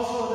Also,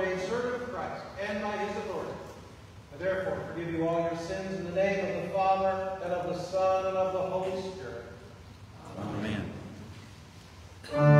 called and ordained servant of Christ, and by his authority, I therefore forgive you all your sins in the name of the Father, and of the Son, and of the Holy Spirit. Amen. Then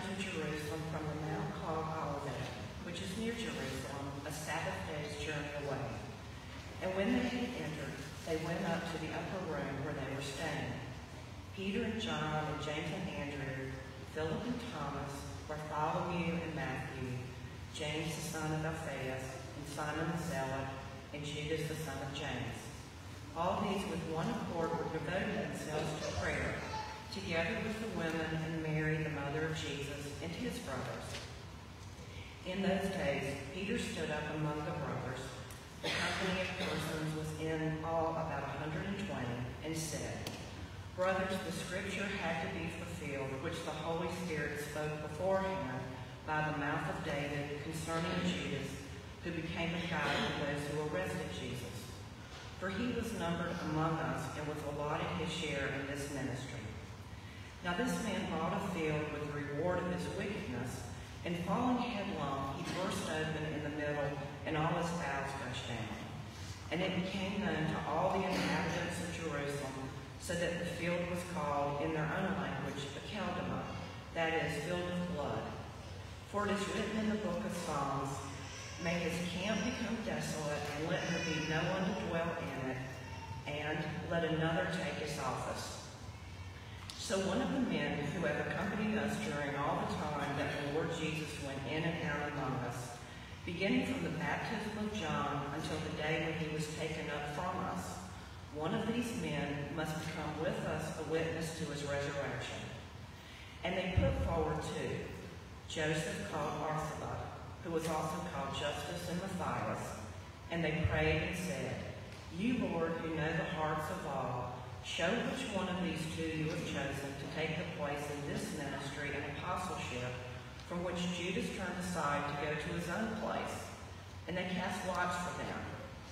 to Jerusalem from the mount called Olivet, which is near Jerusalem, a Sabbath day's journey away. And when they had entered, they went up to the upper room where they were staying. Peter and John and James and Andrew, Philip and Thomas, Bartholomew and Matthew, James the son of Alphaeus, and Simon the Zealot, and Judas the son of James. All these with one accord were devoting themselves to prayer together with the women and Mary, the mother of Jesus, and his brothers. In those days, Peter stood up among the brothers. The company of persons was in all about 120, and said, Brothers, the scripture had to be fulfilled, which the Holy Spirit spoke beforehand by the mouth of David concerning Judas, who became a guide to those who arrested Jesus. For he was numbered among us and was allotted his share in this ministry. Now this man bought a field with the reward of his wickedness, and falling headlong, he burst open in the middle, and all his bowels gushed down. And it became known to all the inhabitants of Jerusalem, so that the field was called in their own language Akeldama, that is, filled with blood. For it is written in the book of Psalms, May his camp become desolate, and let there be no one to dwell in it, and let another take his office. So one of the men who had accompanied us during all the time that the Lord Jesus went in and out among us beginning from the baptism of John until the day when he was taken up from us. One of these men must become with us a witness to his resurrection. And they put forward two, Joseph called Archelaus, who was also called Justus and Matthias, and they prayed and said, You, Lord, who know the hearts of all, show which one of these two you have chosen to take the place in this ministry and apostleship from which Judas turned aside to go to his own place. And they cast lots for them,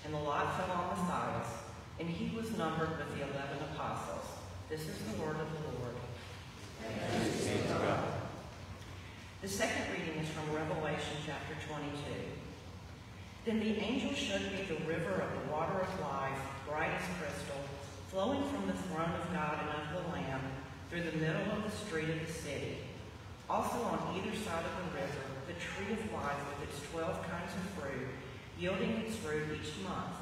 and the lot fell on Matthias, and he was numbered with the eleven apostles. This is the word of the Lord. The second reading is from Revelation chapter 22. Then the angel showed me the river of the water of life, bright as crystal, flowing from the throne of God and of the Lamb through the middle of the street of the city. Also on either side of the river, the tree of life with its twelve kinds of fruit, yielding its fruit each month.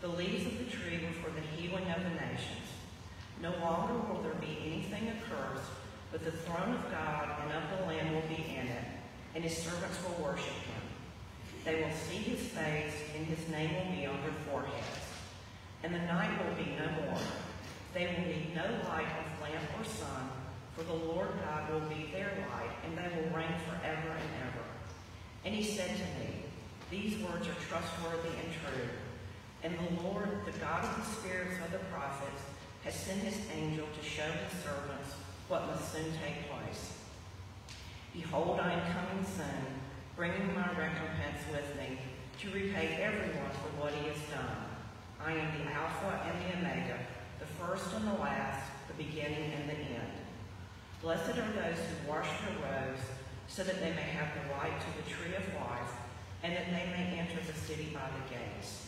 The leaves of the tree were for the healing of the nations. No longer will there be anything accursed, but the throne of God and of the Lamb will be in it, and his servants will worship him. They will see his face, and his name will be on their foreheads. And the night will be no more. They will need no light of lamp or sun, for the Lord God will be their light, and they will reign forever and ever. And he said to me, These words are trustworthy and true. And the Lord, the God of the spirits of the prophets, has sent his angel to show his servants what must soon take place. Behold, I am coming soon, bringing my recompense with me, to repay everyone for what he has done. I am the Alpha and the Omega, the first and the last, the beginning and the end. Blessed are those who wash their robes, so that they may have the right to the tree of life, and that they may enter the city by the gates.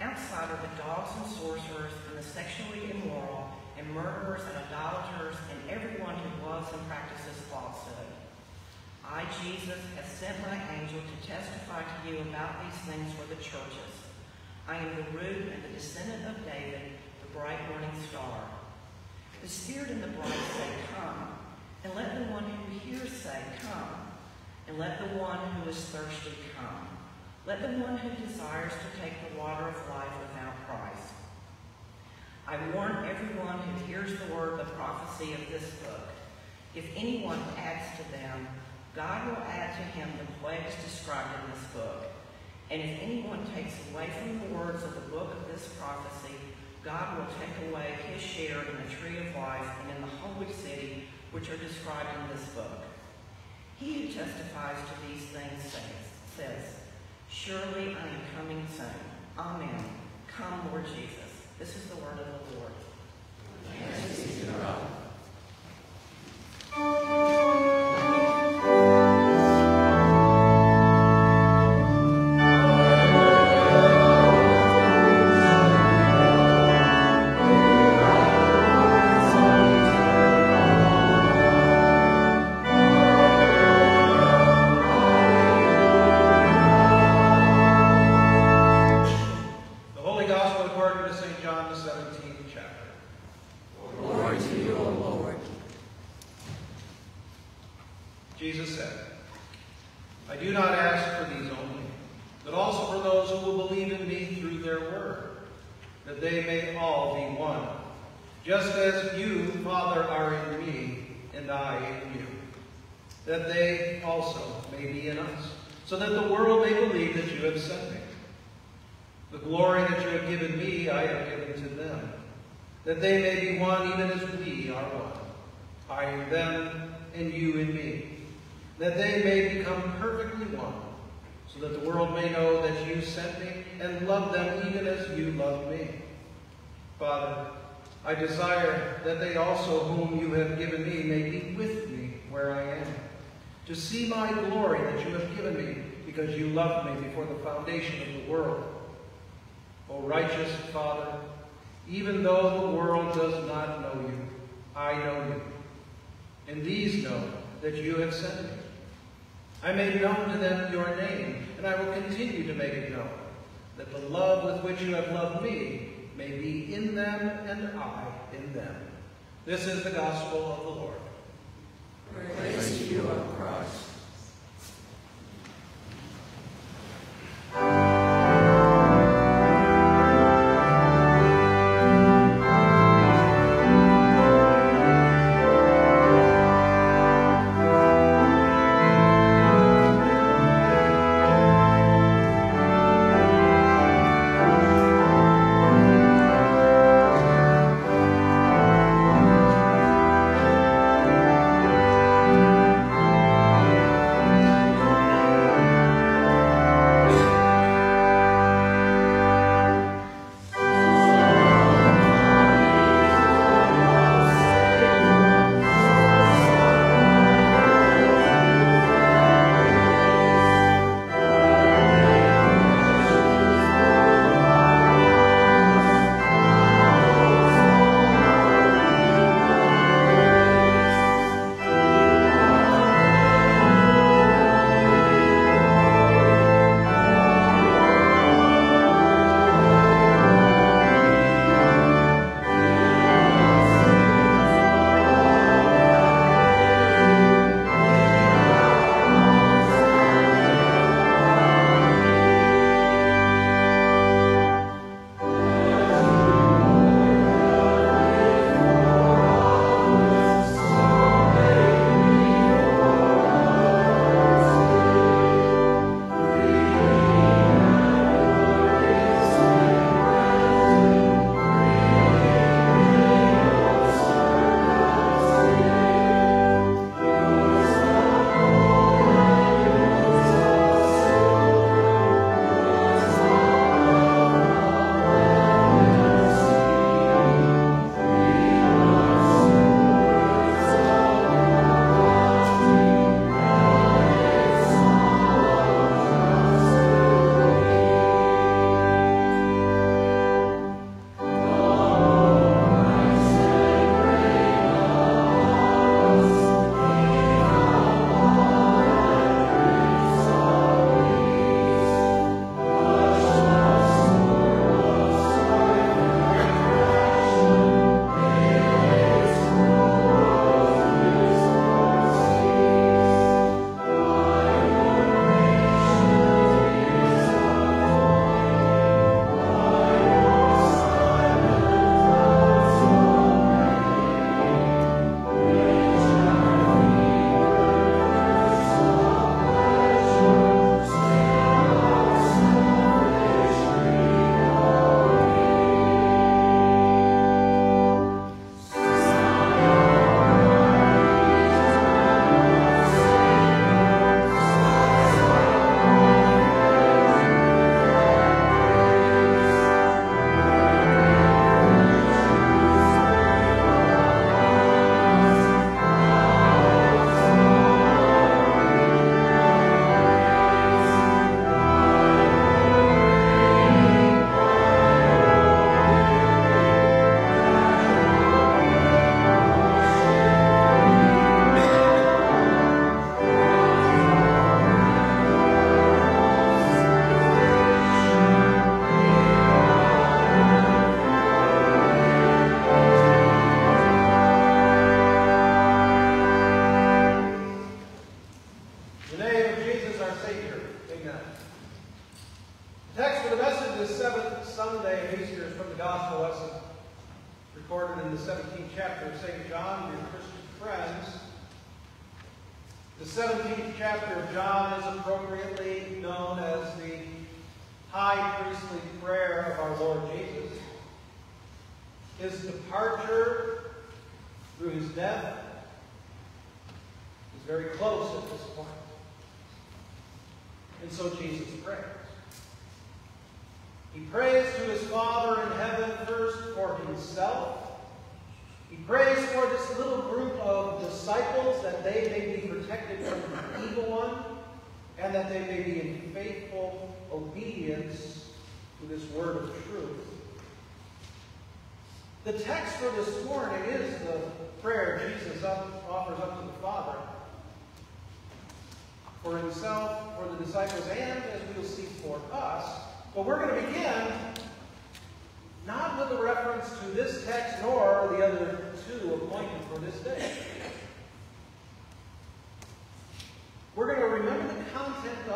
Outside are the dogs and sorcerers, and the sexually immoral, and murderers and idolaters, and everyone who loves and practices falsehood. I, Jesus, have sent my angel to testify to you about these things for the churches. I am the root and the descendant of David, the bright morning star. The Spirit and the bride say, Come. And let the one who hears say, Come. And let the one who is thirsty come. Let the one who desires to take the water of life without price. I warn everyone who hears the word the prophecy of this book. If anyone adds to them, God will add to him the plagues described in this book. And if anyone takes away from the words of the book of this prophecy, God will take away his share in the tree of life and in the holy city, which are described in this book. He who testifies to these things says, says Surely I am coming soon. Amen. Come, Lord Jesus. This is the word of the Lord. The Father, I desire that they also whom you have given me may be with me where I am, to see my glory that you have given me, because you loved me before the foundation of the world. O righteous Father, even though the world does not know you, I know you. And these know that you have sent me. I made known to them your name, and I will continue to make it known, that the love with which you have loved me may be in them and I in them. This is the gospel of the Lord. Praise to you, O Christ.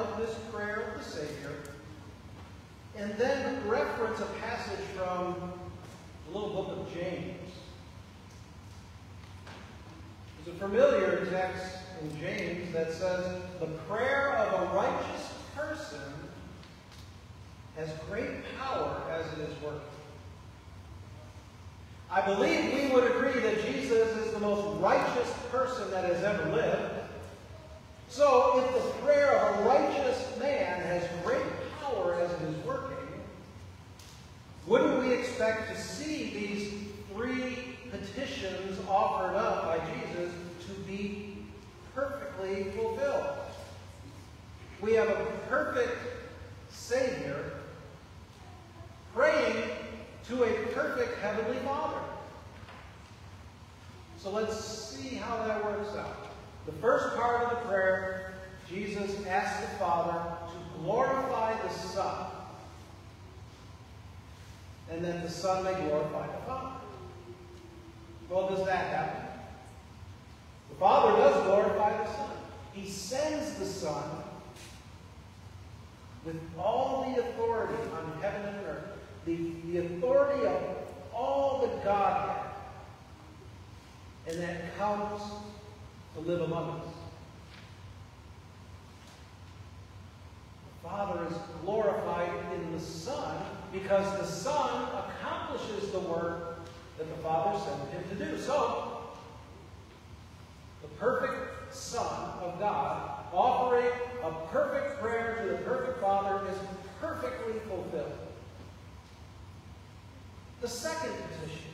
Of this prayer of the Savior and then reference a passage from the little book of James. There's a familiar text in James that says, The prayer of a righteous person has great power as it is working. I believe we would agree that Jesus is the most righteous person that has ever lived. So, if the prayer of a righteous man has great power as it is working, wouldn't we expect to see these three petitions offered up by Jesus to be perfectly fulfilled? We have a perfect Savior praying to a perfect Heavenly Father. So let's see how that works out. The first part of the prayer, Jesus asks the Father to glorify the Son, and that the Son may glorify the Father. Well, does that happen? The Father does glorify the Son. He sends the Son with all the authority on heaven and earth the, the authority of all the Godhead, and that comes to live among us. The Father is glorified in the Son because the Son accomplishes the work that the Father sent him to do. So, the perfect Son of God offering a perfect prayer to the perfect Father is perfectly fulfilled. The second petition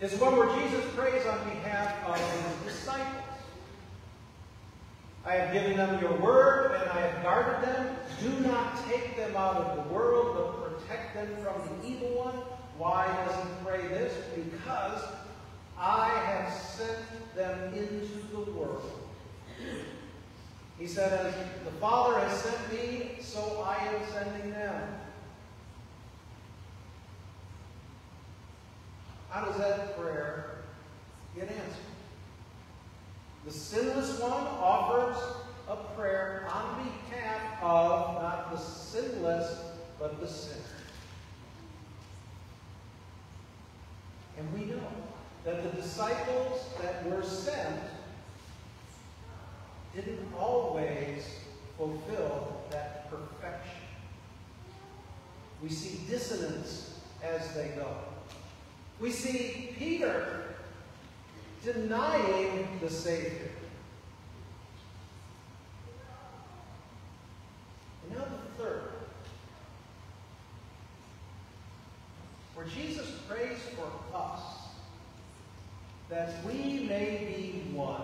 is one where Jesus prays on behalf of his disciples. I have given them your word, and I have guarded them. Do not take them out of the world, but protect them from the evil one. Why does he pray this? Because I have sent them into the world. He said, As the Father has sent me, so I am sending them. How does that prayer get answered? The sinless one offers a prayer on behalf of not the sinless, but the sinner. And we know that the disciples that were sent didn't always fulfill that perfection. We see dissonance as they go. We see Peter denying the Savior. And now the third, where Jesus prays for us that we may be one.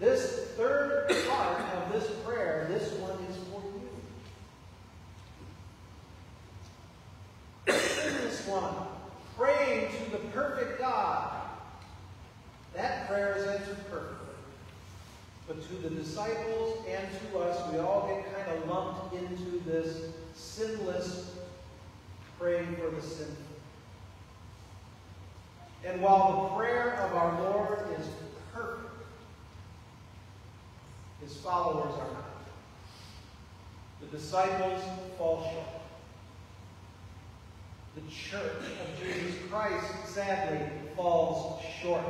This third part of this prayer, this one is for you. Sinless one, praying to the perfect God. That prayer is answered perfectly. But to the disciples and to us, we all get kind of lumped into this sinless praying for the sinful. And while the prayer of our Lord is perfect, his followers are not. The disciples fall short. The church of Jesus Christ, sadly, falls short.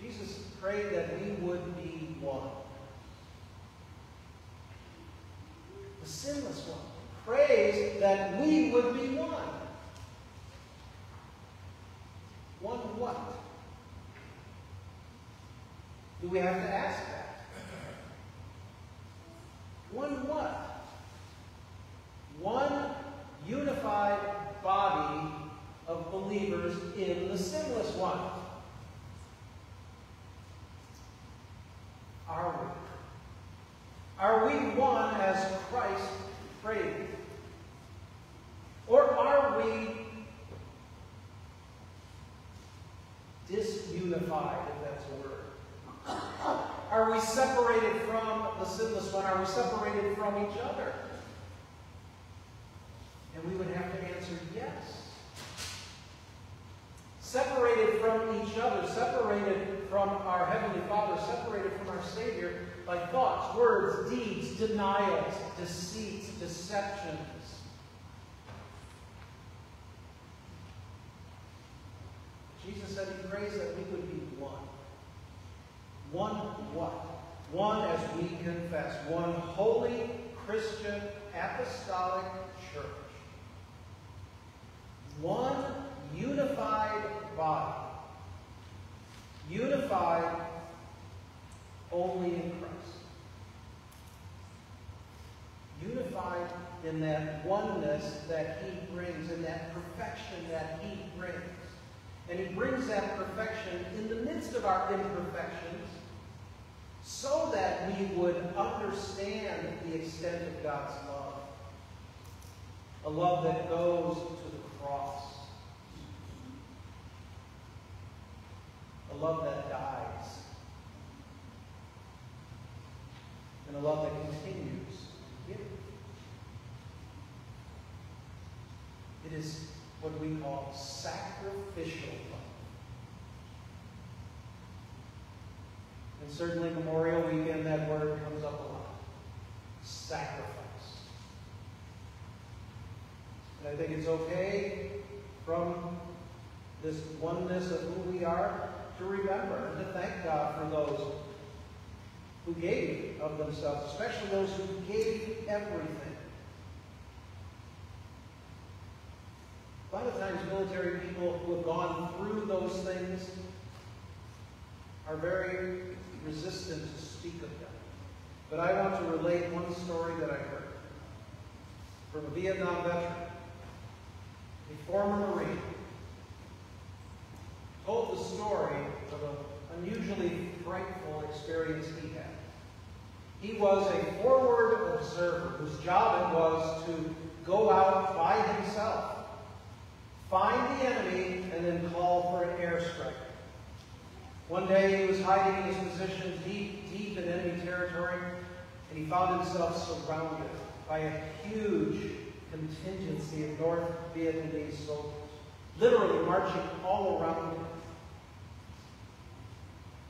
Jesus prayed that we would be one. The sinless one prays that we would be one. One what? Do we have to ask that? One what? One unified body of believers in the one. Are we? Are we one as Christ prayed? Or are we disunified, if that's a word? Are we separated from the sinless one? Are we separated from each other? And we would have to answer yes. Separated from each other, separated from our Heavenly Father, separated from our Savior by thoughts, words, deeds, denials, deceits, deceptions. Jesus said he prays that we would be one. One what? One as we confess. One holy Christian apostolic church. One unified body. Unified only in Christ. Unified in that oneness that He brings, in that perfection that He brings. And He brings that perfection in the midst of our imperfections so that we would understand the extent of God's love. A love that goes to the cross. A love that dies. And a love that continues to give. Is what we call sacrificial love. And certainly Memorial Weekend, that word comes up a lot. Sacrifice. And I think it's okay from this oneness of who we are to remember and to thank God for those who gave of themselves, especially those who gave everything. A lot of times military people who have gone through those things are very resistant to speak of them. But I want to relate one story that I heard from a Vietnam veteran, a former Marine, told the story of an unusually frightful experience he had. He was a forward observer whose job it was to go out by himself, find the enemy, and then call for an airstrike. One day he was hiding in his position deep, deep in enemy territory, and he found himself surrounded by a huge contingency of North Vietnamese soldiers, literally marching all around him.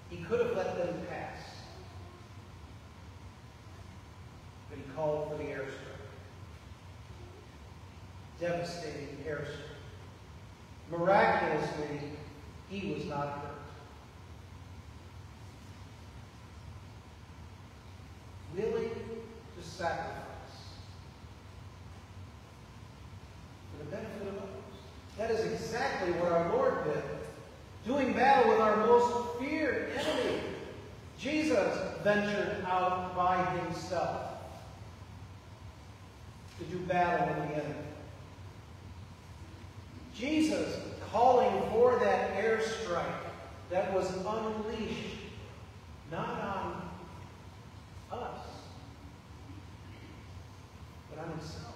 He could have let them pass, but he called for the airstrike. Devastating airstrike. Miraculously, he was not hurt. willing to sacrifice for the benefit of others. That is exactly what our Lord did. Doing battle with our most feared enemy. Jesus ventured out by himself to do battle with the enemy. Jesus calling for that airstrike that was unleashed, not on us, but on himself.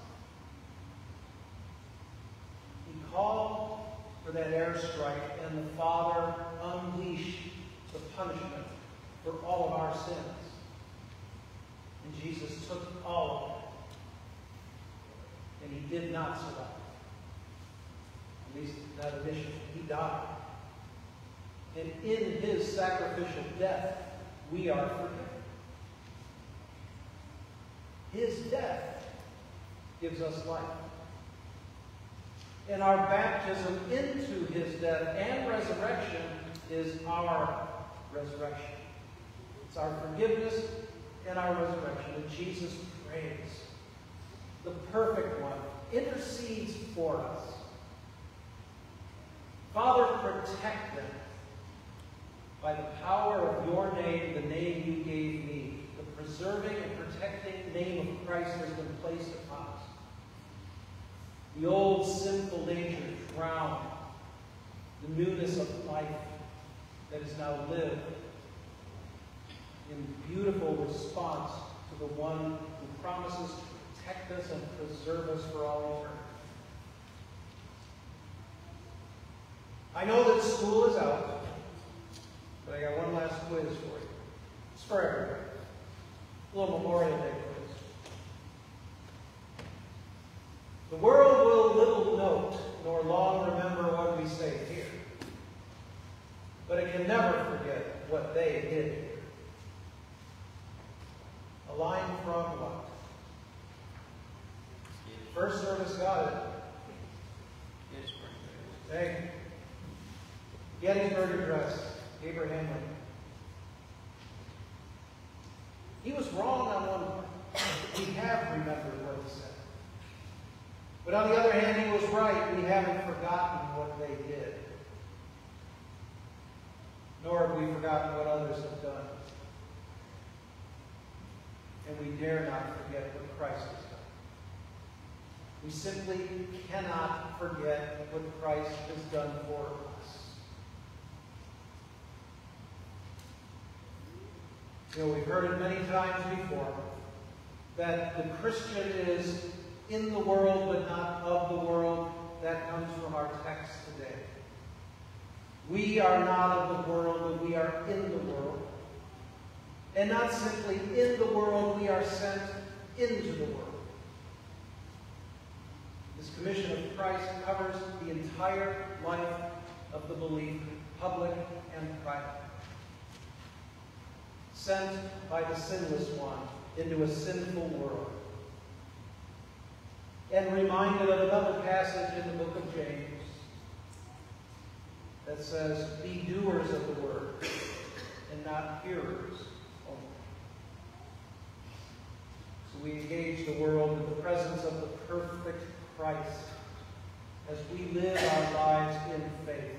He called for that airstrike, and the Father unleashed the punishment for all of our sins. And Jesus took all of it. And he did not survive. At least not initially. He died. And in his sacrificial death, we are forgiven. His death gives us life. And our baptism into his death and resurrection is our resurrection. It's our forgiveness and our resurrection. And Jesus prays. The perfect one intercedes for us. Father, protect them by the power of your name, the name you gave me. The preserving and protecting name of Christ has been placed upon us. The old sinful nature drowned. The newness of life that is now lived in beautiful response to the one who promises to protect us and preserve us for all eternity. I know that school is out, but I got one last quiz for you. It's for everybody. A little Memorial Day quiz. The world will little note nor long remember what we say here, but it can never forget what they did here. A line from what? First service got it. Thank you. Gettysburg Address, Abraham Lincoln. He was wrong on one part. We have remembered what he said. But on the other hand, he was right. We haven't forgotten what they did. Nor have we forgotten what others have done. And we dare not forget what Christ has done. We simply cannot forget what Christ has done for us. You know, we've heard it many times before that the Christian is in the world but not of the world. That comes from our text today. We are not of the world, but we are in the world. And not simply in the world, we are sent into the world. This commission of Christ covers the entire life of the believer, public and private. Sent by the sinless one into a sinful world. And reminded of another passage in the book of James that says, Be doers of the word and not hearers only. So we engage the world in the presence of the perfect Christ as we live our lives in faith.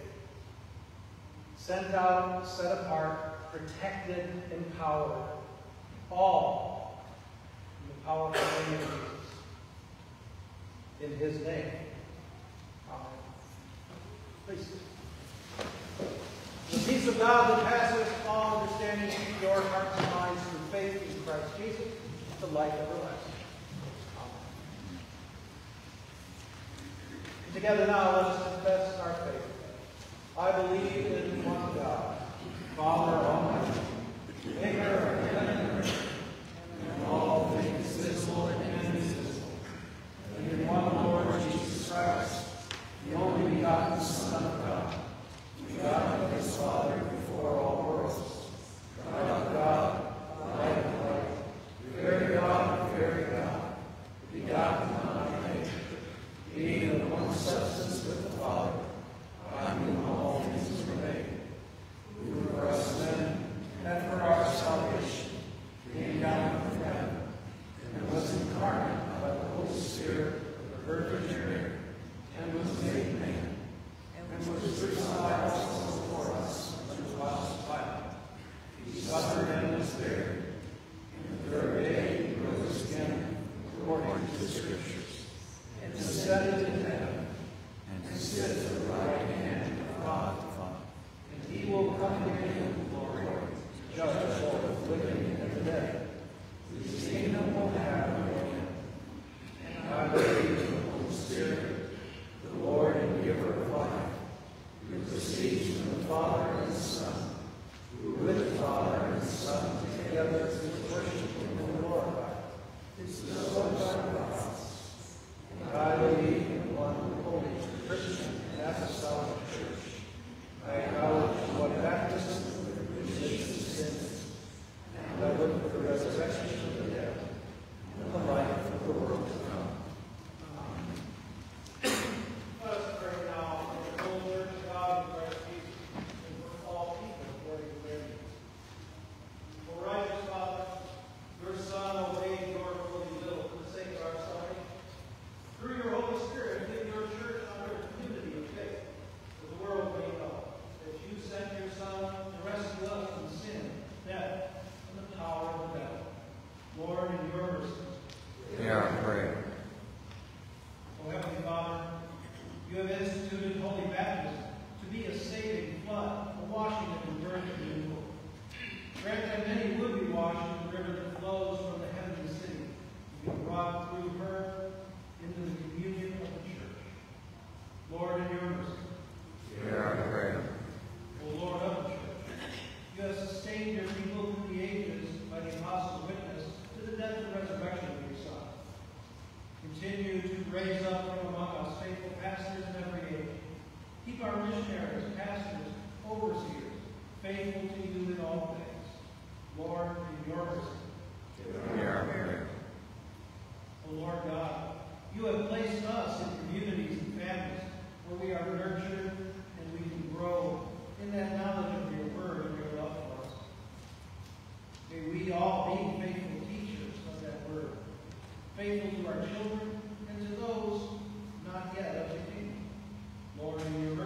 Sent out, set apart, protected, and empowered, all in the powerful name of Jesus. In his name. Amen. Please. The peace of God that passes all understanding, keep your hearts and minds through faith in Christ Jesus, the life everlasting. Together now, let us confess our faith. I believe in one God, Father Almighty, maker of heaven and earth, and all things visible and invisible, in one Lord Jesus Christ, the only begotten Son of God, begotten of his Father before all Savior people through the ages by the apostles' witness to the death and resurrection of your Son. Continue to raise up from among us faithful pastors in every age. Keep our missionaries, pastors, overseers, faithful to you in all things. Lord, in your mercy. Hear. O Lord God, you have placed us in communities and families where we are nurtured and we can grow in that knowledge faithful to our children, and to those not yet of the kingdom. Lord, in your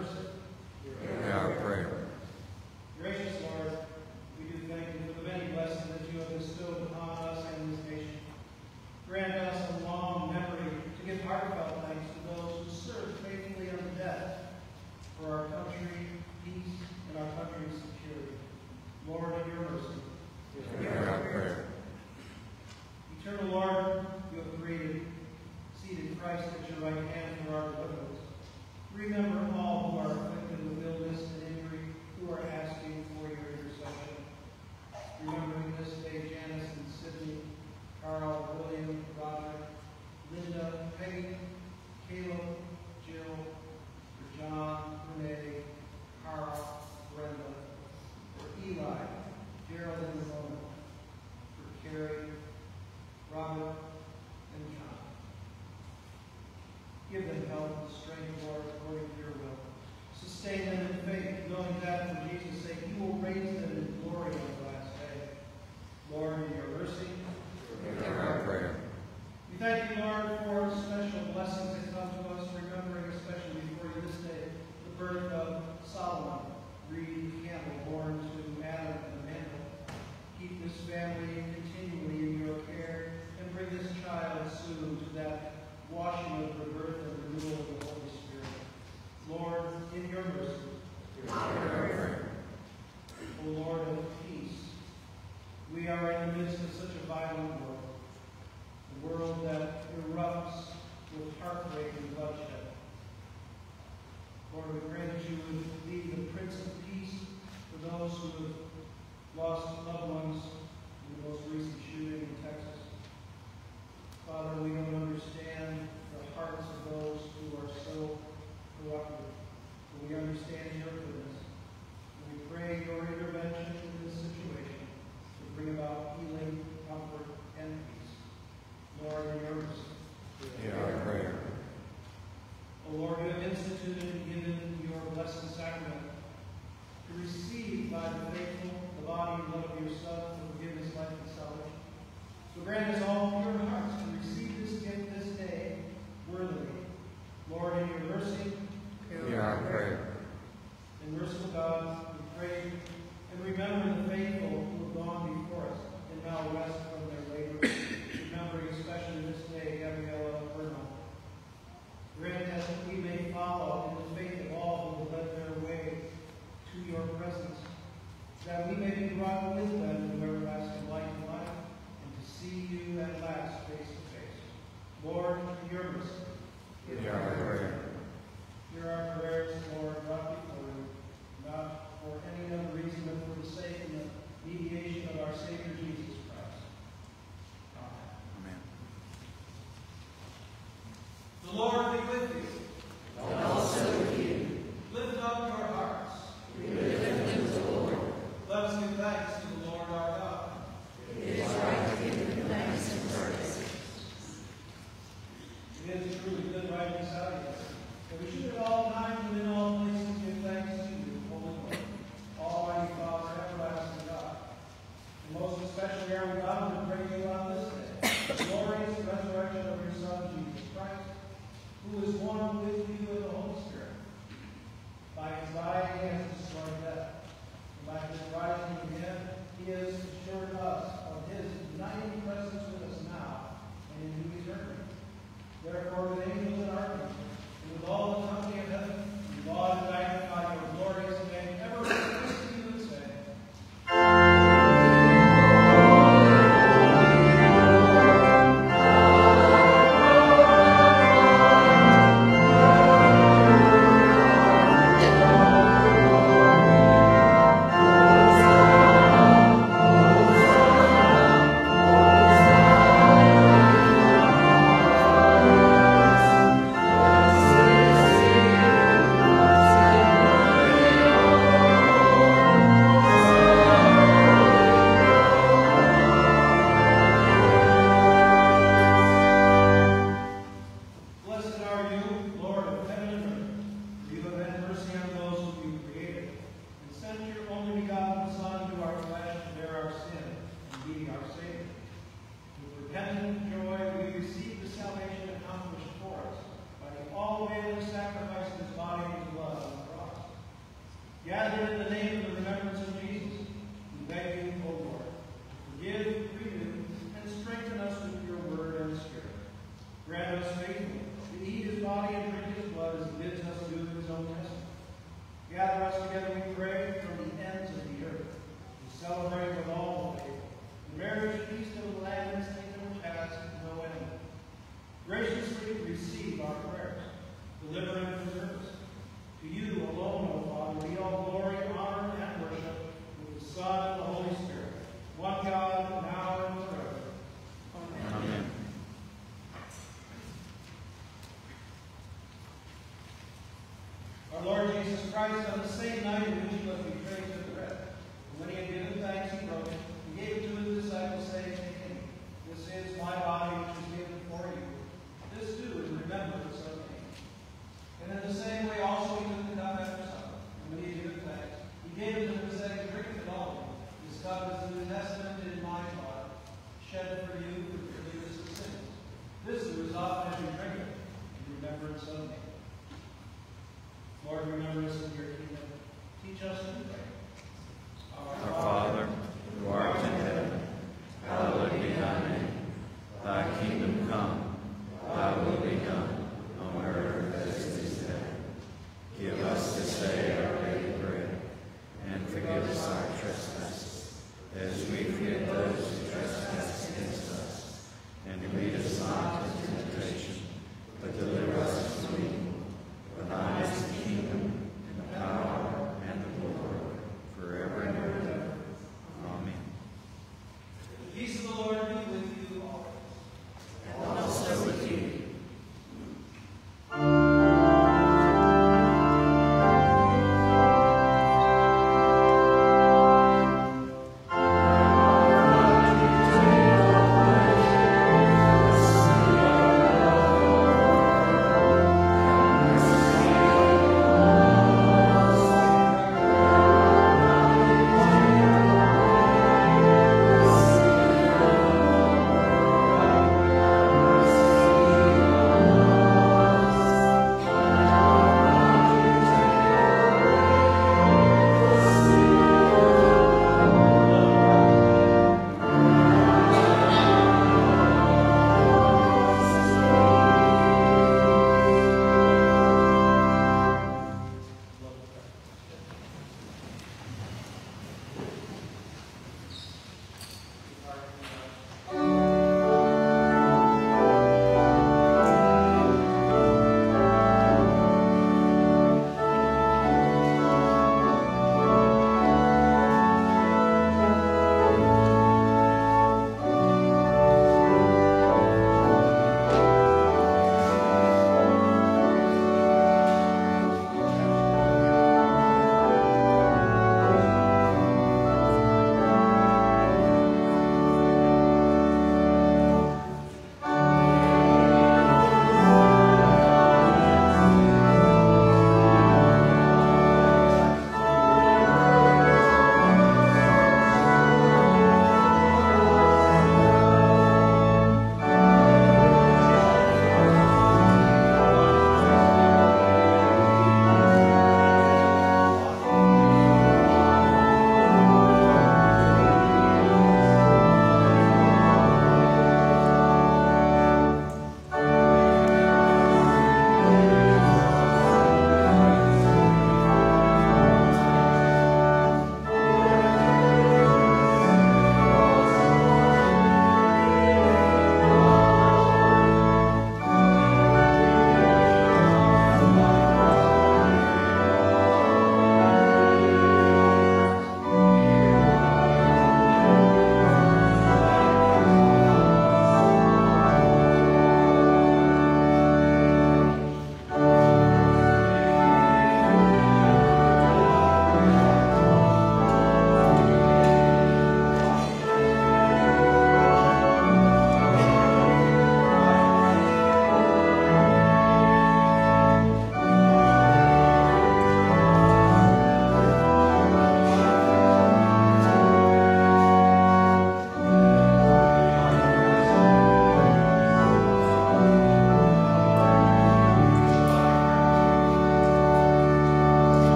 Christ,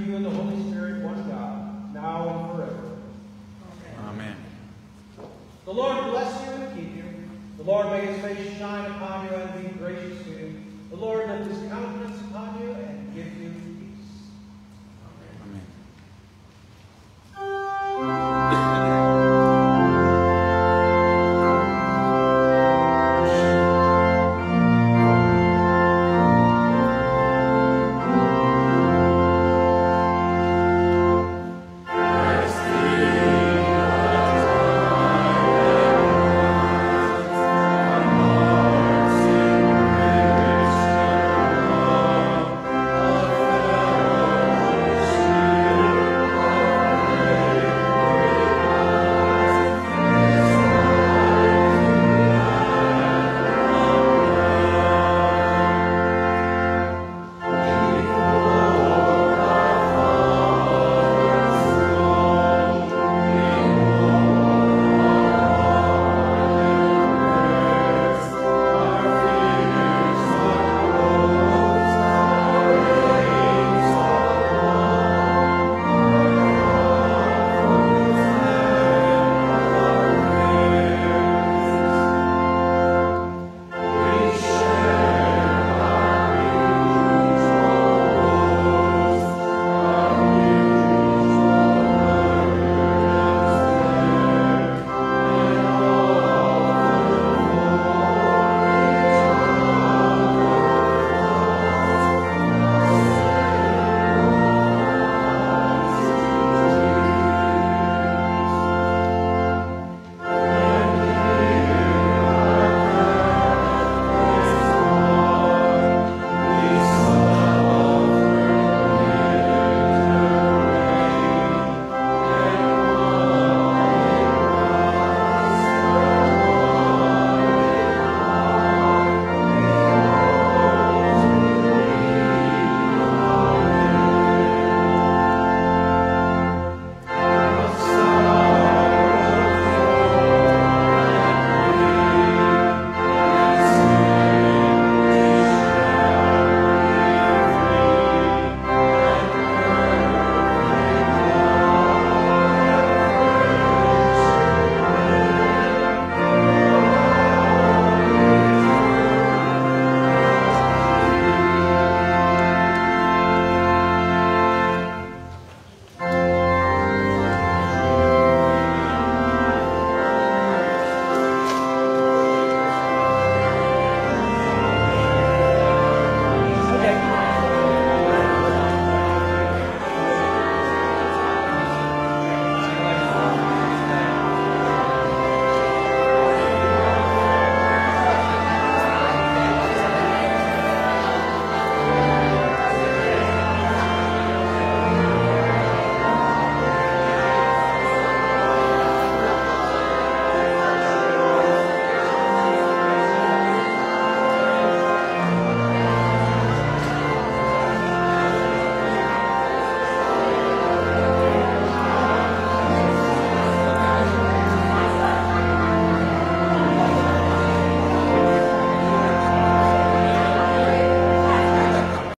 and you in the Holy Spirit, one God, now and forever. Amen. The Lord bless you and keep you. The Lord make his face shine upon you and be gracious to you. The Lord lift his countenance upon you and give you